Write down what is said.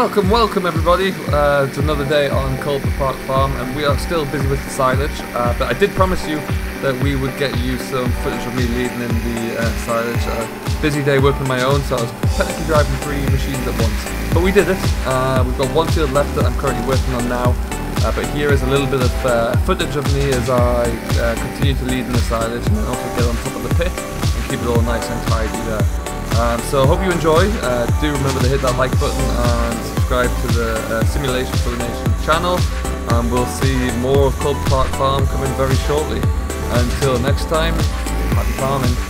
welcome, welcome everybody uh, to another day on Coldborough Park Farm, and we are still busy with the silage. Uh, but I did promise you that we would get you some footage of me leading in the uh, silage. Busy day working my own, so I was technically driving three machines at once. But we did it. Uh, we've got one field left that I'm currently working on now. Uh, but here is a little bit of uh, footage of me as I continue to lead in the silage and also get on top of the pit and keep it all nice and tidy there. Um, so hope you enjoy. Uh, do remember to hit that like button and subscribe to the uh, Simulation for the Nation channel. And we'll see more of Coldborough Park Farm coming very shortly. Until next time, happy farming.